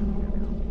何?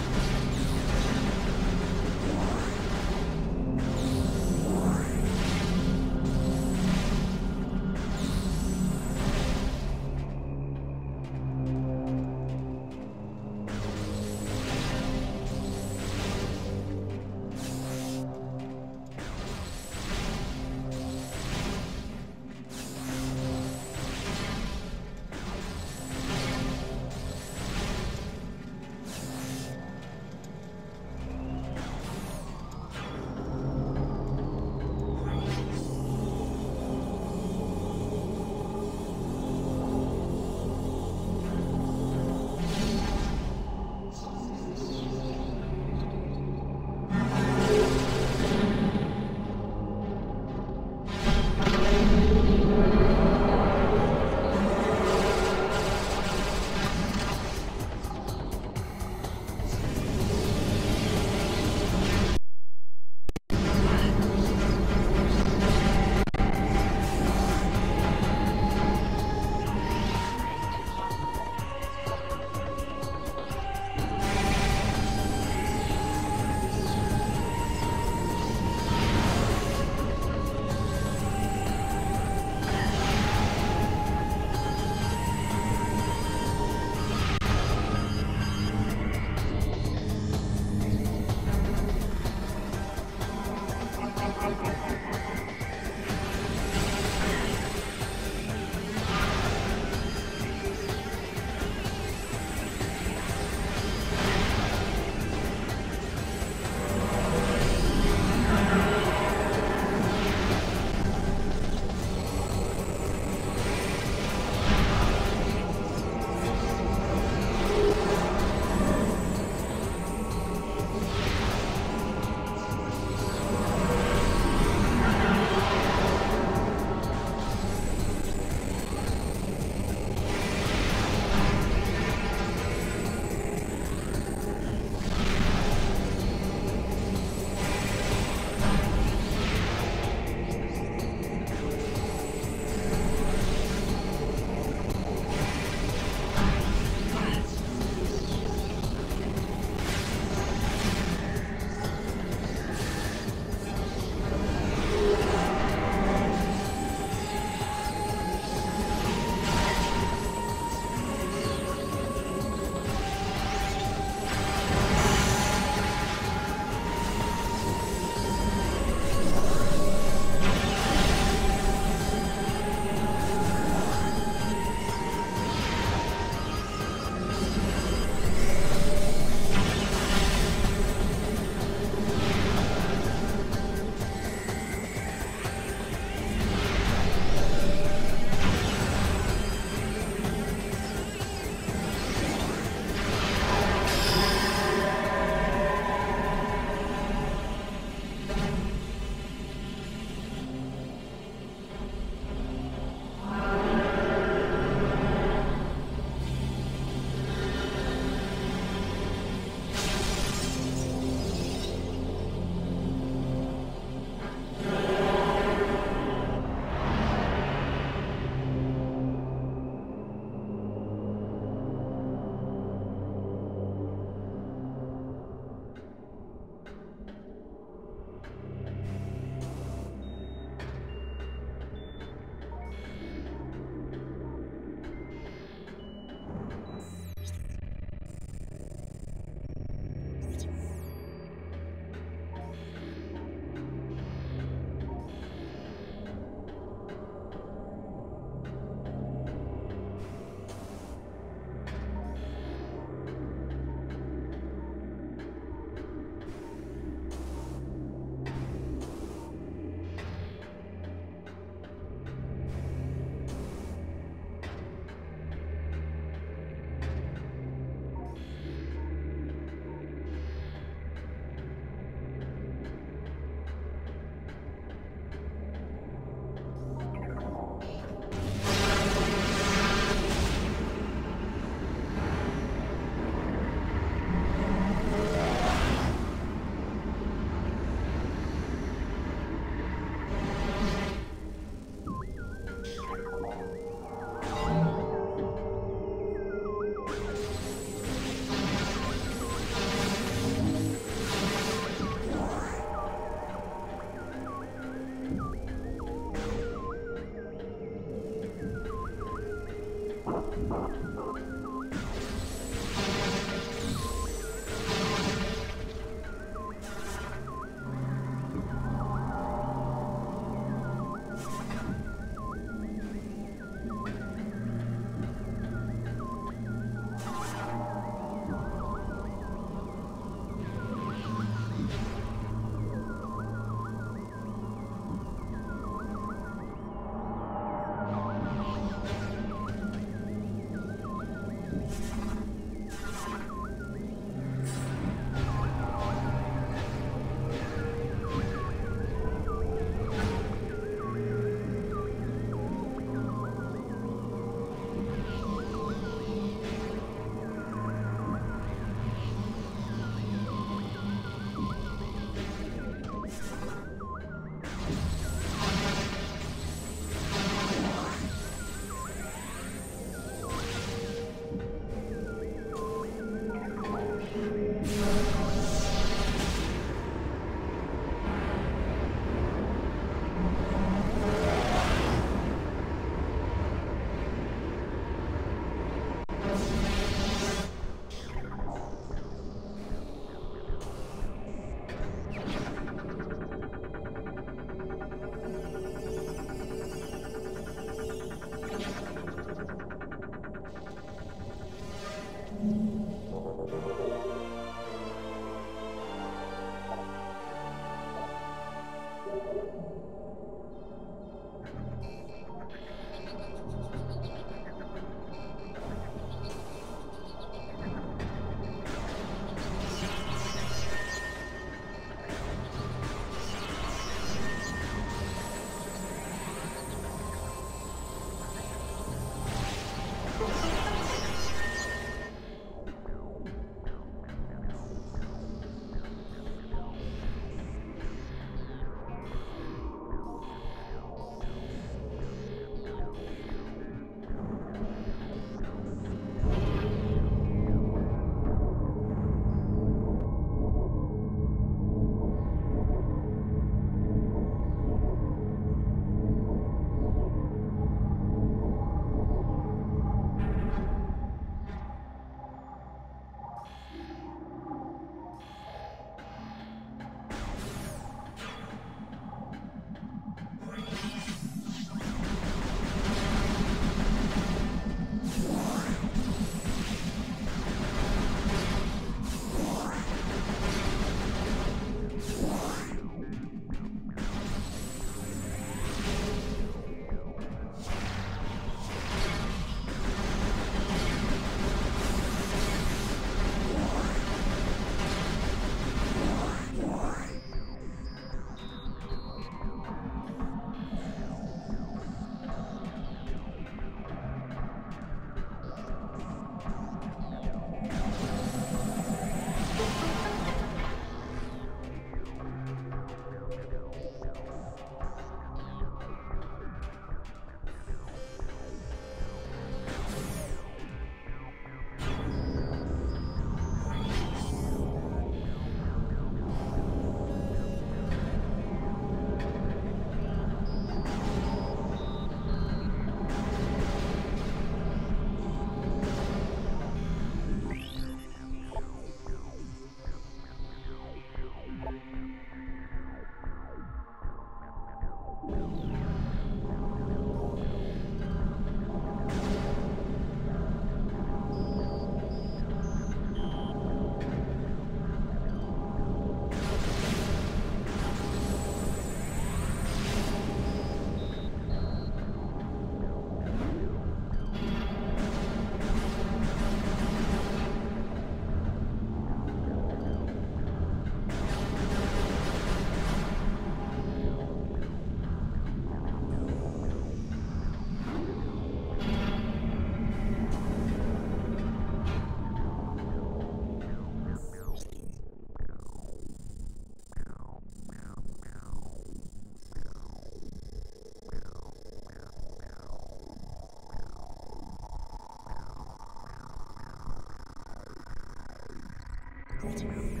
craft.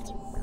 involved.